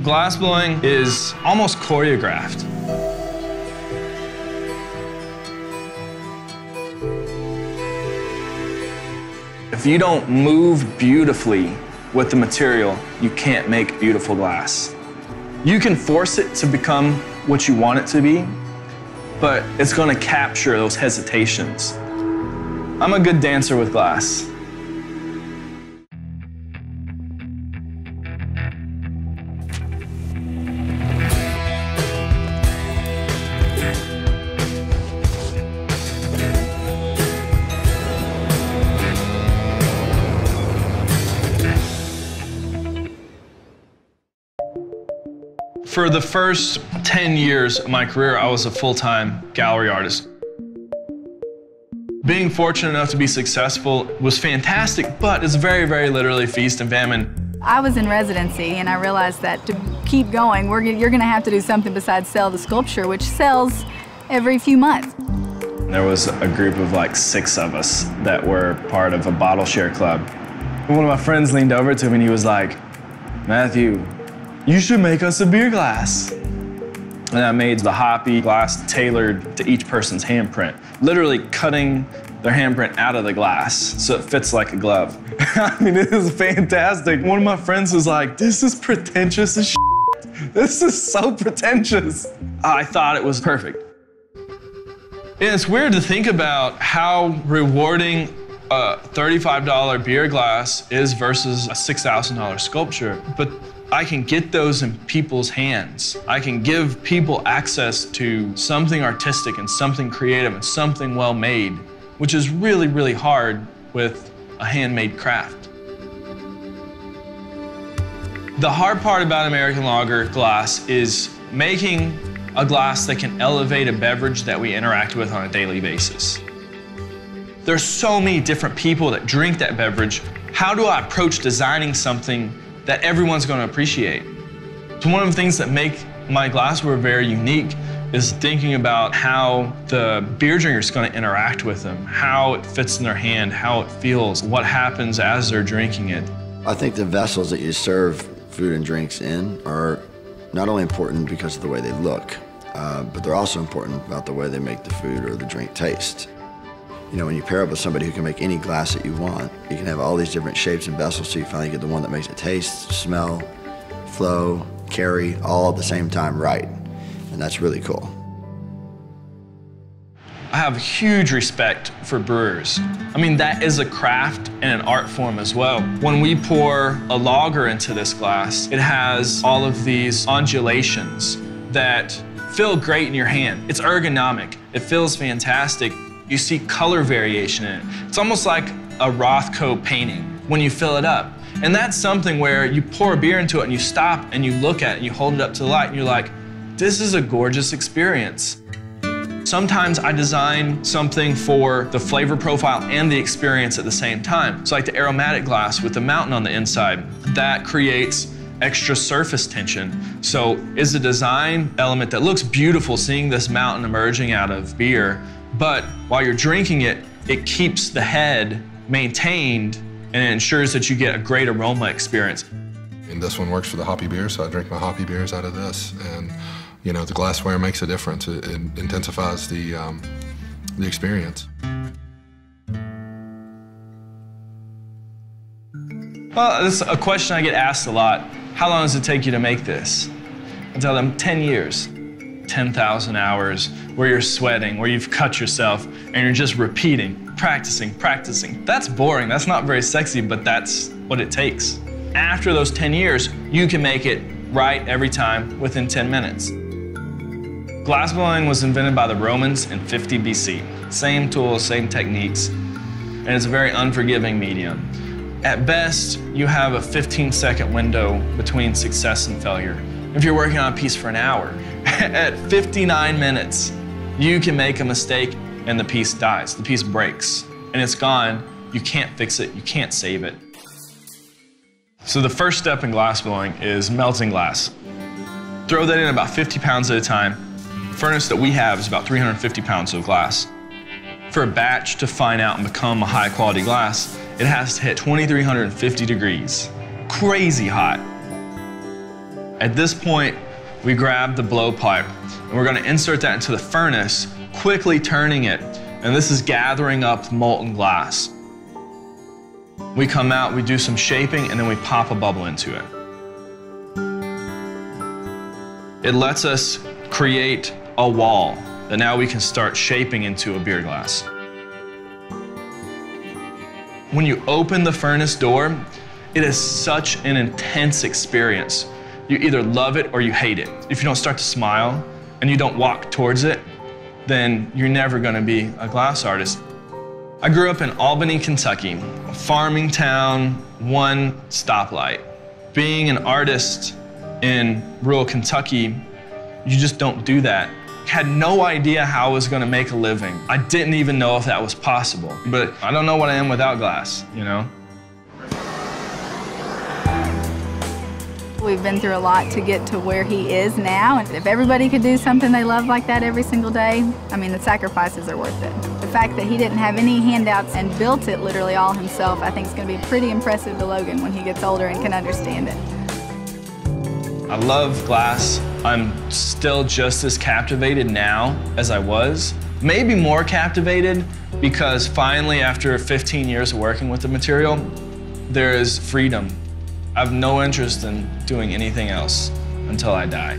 Glass blowing is almost choreographed. If you don't move beautifully with the material, you can't make beautiful glass. You can force it to become what you want it to be, but it's going to capture those hesitations. I'm a good dancer with glass. For the first 10 years of my career, I was a full-time gallery artist. Being fortunate enough to be successful was fantastic, but it's very, very literally feast and famine. I was in residency and I realized that to keep going, we're, you're going to have to do something besides sell the sculpture, which sells every few months. There was a group of like six of us that were part of a bottle share club. One of my friends leaned over to me and he was like, Matthew, you should make us a beer glass. And I made the hoppy glass tailored to each person's handprint, literally cutting their handprint out of the glass so it fits like a glove. I mean, it is fantastic. One of my friends was like, this is pretentious as shit. This is so pretentious. I thought it was perfect. And it's weird to think about how rewarding a $35 beer glass is versus a $6,000 sculpture. But I can get those in people's hands. I can give people access to something artistic and something creative and something well made, which is really, really hard with a handmade craft. The hard part about American lager glass is making a glass that can elevate a beverage that we interact with on a daily basis. There's so many different people that drink that beverage. How do I approach designing something that everyone's going to appreciate. So one of the things that make my glassware very unique is thinking about how the beer drinker is going to interact with them, how it fits in their hand, how it feels, what happens as they're drinking it. I think the vessels that you serve food and drinks in are not only important because of the way they look, uh, but they're also important about the way they make the food or the drink taste. You know, when you pair up with somebody who can make any glass that you want, you can have all these different shapes and vessels so you finally get the one that makes it taste, smell, flow, carry, all at the same time right. And that's really cool. I have huge respect for brewers. I mean, that is a craft and an art form as well. When we pour a lager into this glass, it has all of these undulations that feel great in your hand. It's ergonomic. It feels fantastic. You see color variation in it. It's almost like a Rothko painting when you fill it up. And that's something where you pour a beer into it and you stop and you look at it and you hold it up to the light and you're like, this is a gorgeous experience. Sometimes I design something for the flavor profile and the experience at the same time. So like the aromatic glass with the mountain on the inside, that creates extra surface tension. So is a design element that looks beautiful seeing this mountain emerging out of beer, but while you're drinking it, it keeps the head maintained and it ensures that you get a great aroma experience. And this one works for the hoppy beer, so I drink my hoppy beers out of this. And, you know, the glassware makes a difference. It, it intensifies the, um, the experience. Well, this is a question I get asked a lot. How long does it take you to make this? I tell them 10 years. 10,000 hours where you're sweating, where you've cut yourself, and you're just repeating, practicing, practicing. That's boring. That's not very sexy, but that's what it takes. After those 10 years, you can make it right every time within 10 minutes. Glassblowing was invented by the Romans in 50 BC. Same tools, same techniques, and it's a very unforgiving medium. At best, you have a 15 second window between success and failure. If you're working on a piece for an hour, at 59 minutes, you can make a mistake and the piece dies. The piece breaks and it's gone. You can't fix it. You can't save it. So the first step in glass blowing is melting glass. Throw that in about 50 pounds at a time. The furnace that we have is about 350 pounds of glass. For a batch to fine out and become a high quality glass, it has to hit 2350 degrees. Crazy hot. At this point, we grab the blowpipe and we're gonna insert that into the furnace, quickly turning it, and this is gathering up molten glass. We come out, we do some shaping, and then we pop a bubble into it. It lets us create a wall that now we can start shaping into a beer glass. When you open the furnace door, it is such an intense experience. You either love it or you hate it. If you don't start to smile and you don't walk towards it, then you're never gonna be a glass artist. I grew up in Albany, Kentucky, a farming town, one stoplight. Being an artist in rural Kentucky, you just don't do that. Had no idea how I was gonna make a living. I didn't even know if that was possible. But I don't know what I am without glass, you know? We've been through a lot to get to where he is now. And if everybody could do something they love like that every single day, I mean, the sacrifices are worth it. The fact that he didn't have any handouts and built it literally all himself, I think is going to be pretty impressive to Logan when he gets older and can understand it. I love glass. I'm still just as captivated now as I was. Maybe more captivated because finally, after 15 years of working with the material, there is freedom I have no interest in doing anything else until I die.